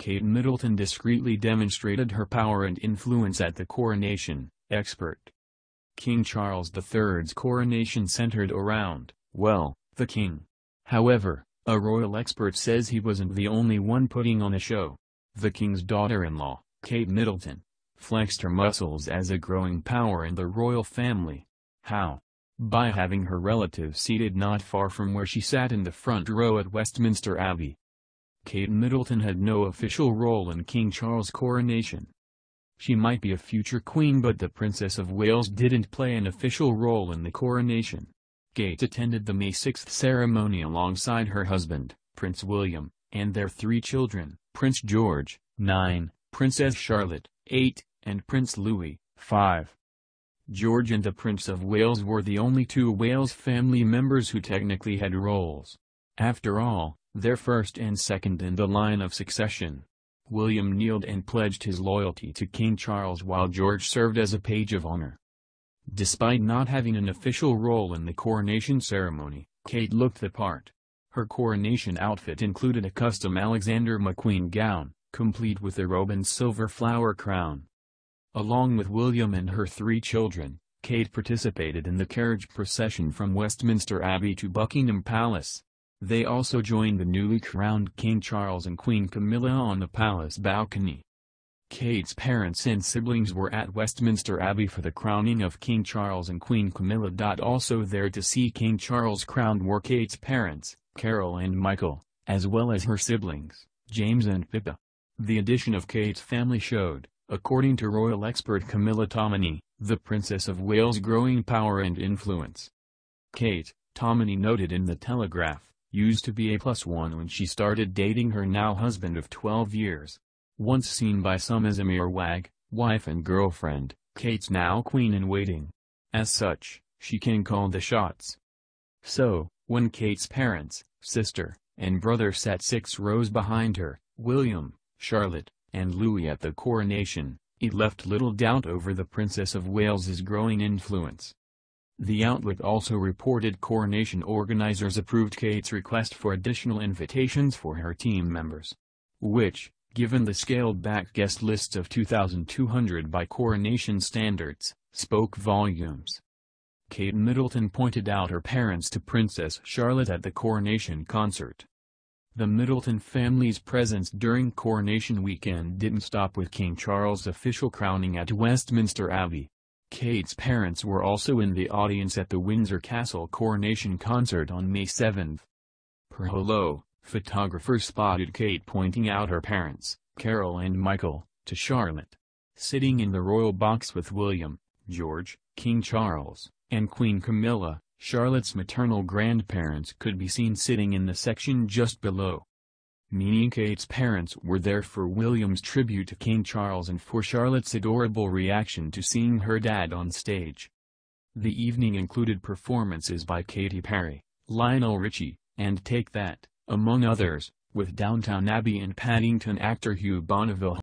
Kate Middleton discreetly demonstrated her power and influence at the coronation, expert. King Charles III's coronation centered around, well, the king. However, a royal expert says he wasn't the only one putting on a show. The king's daughter-in-law, Kate Middleton, flexed her muscles as a growing power in the royal family. How? By having her relatives seated not far from where she sat in the front row at Westminster Abbey. Kate Middleton had no official role in King Charles' coronation. She might be a future queen but the Princess of Wales didn't play an official role in the coronation. Kate attended the May 6 ceremony alongside her husband, Prince William, and their three children, Prince George, 9, Princess Charlotte, 8, and Prince Louis, 5. George and the Prince of Wales were the only two Wales family members who technically had roles. After all, they're first and second in the line of succession. William kneeled and pledged his loyalty to King Charles while George served as a page of honor. Despite not having an official role in the coronation ceremony, Kate looked the part. Her coronation outfit included a custom Alexander McQueen gown, complete with a robe and silver flower crown. Along with William and her three children, Kate participated in the carriage procession from Westminster Abbey to Buckingham Palace. They also joined the newly crowned King Charles and Queen Camilla on the palace balcony. Kate's parents and siblings were at Westminster Abbey for the crowning of King Charles and Queen Camilla. Also there to see King Charles crowned were Kate's parents, Carol and Michael, as well as her siblings, James and Pippa. The addition of Kate's family showed, according to royal expert Camilla Tominey, the Princess of Wales' growing power and influence. Kate, Tominey noted in The Telegraph, used to be a plus one when she started dating her now husband of 12 years. Once seen by some as a mere wag, wife and girlfriend, Kate's now queen-in-waiting. As such, she can call the shots. So, when Kate's parents, sister, and brother sat six rows behind her, William, Charlotte, and Louis at the coronation, it left little doubt over the Princess of Wales's growing influence. The outlet also reported coronation organizers approved Kate's request for additional invitations for her team members. Which, given the scaled-back guest list of 2,200 by coronation standards, spoke volumes. Kate Middleton pointed out her parents to Princess Charlotte at the coronation concert. The Middleton family's presence during coronation weekend didn't stop with King Charles' official crowning at Westminster Abbey. Kate's parents were also in the audience at the Windsor Castle coronation concert on May 7. Per Hello, Photographers spotted Kate pointing out her parents, Carol and Michael, to Charlotte. Sitting in the royal box with William, George, King Charles, and Queen Camilla, Charlotte's maternal grandparents could be seen sitting in the section just below. Meaning Kate's parents were there for William's tribute to King Charles and for Charlotte's adorable reaction to seeing her dad on stage. The evening included performances by Katy Perry, Lionel Richie, and Take That among others, with Downton Abbey and Paddington actor Hugh Bonneville.